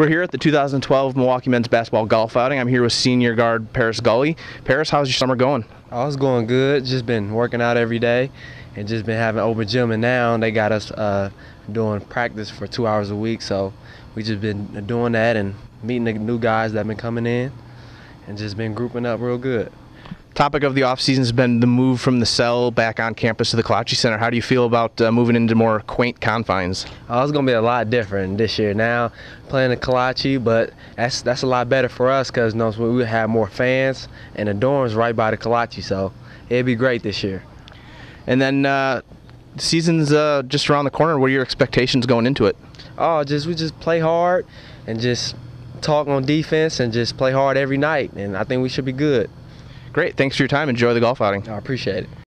We're here at the 2012 Milwaukee men's basketball golf outing. I'm here with senior guard Paris Gulley. Paris, how's your summer going? I was going good. Just been working out every day, and just been having open gym. And now they got us uh, doing practice for two hours a week. So we just been doing that and meeting the new guys that been coming in, and just been grouping up real good. Topic of the offseason has been the move from the cell back on campus to the Klotsche Center. How do you feel about uh, moving into more quaint confines? Oh, it's gonna be a lot different this year. Now playing the Klotsche, but that's that's a lot better for us because you know, we have more fans and the dorms right by the Klotsche, so it'd be great this year. And then uh, the season's uh, just around the corner. What are your expectations going into it? Oh, just we just play hard and just talk on defense and just play hard every night, and I think we should be good. Great. Thanks for your time. Enjoy the golf outing. I appreciate it.